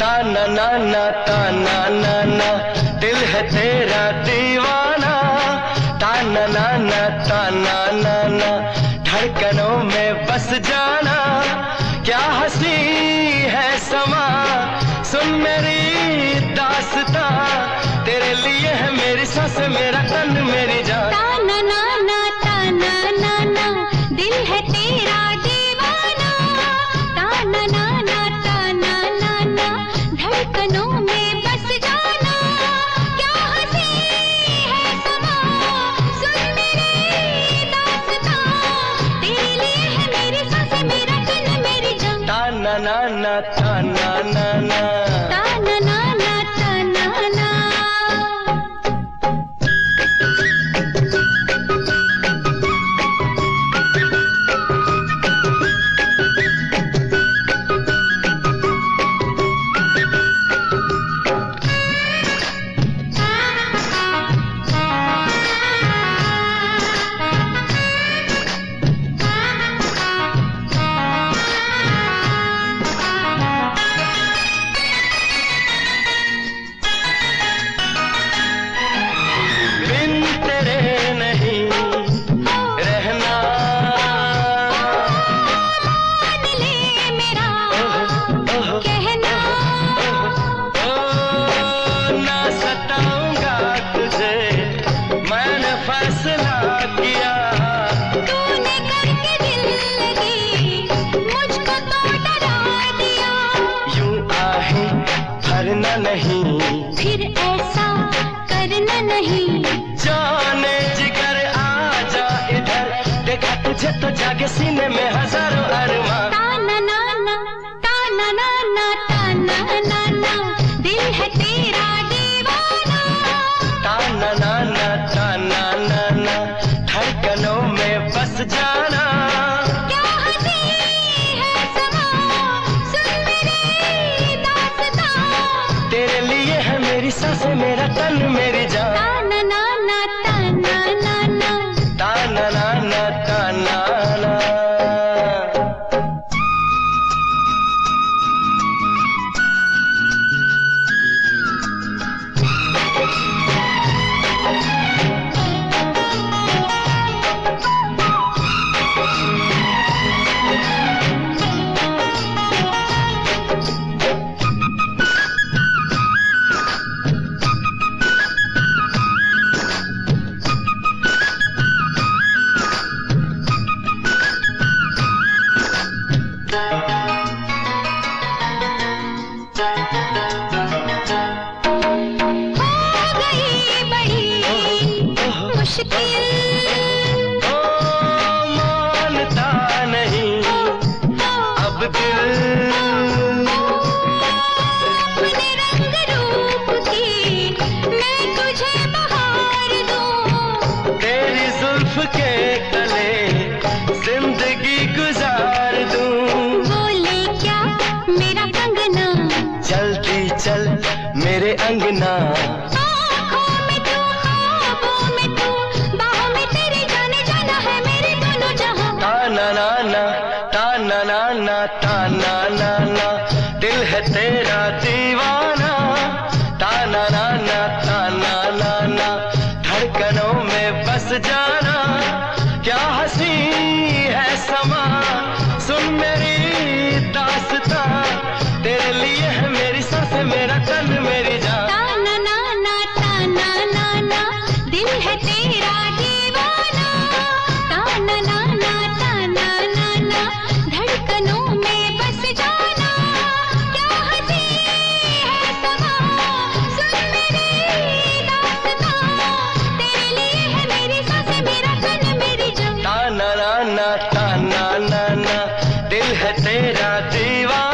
ताना ना ताना नाना दिल है तेरा दीवाना। ताना नाना ताना नाना धड़कनों में बस जाना। क्या हँसी है समा, सुन मेरी दासता। तेरे लिए है मेरी सांस, मेरा तन, मेरी जान। मुझे तो जागे सीने में हज़ार चलती चल मेरे अंगना। तेरा जीवा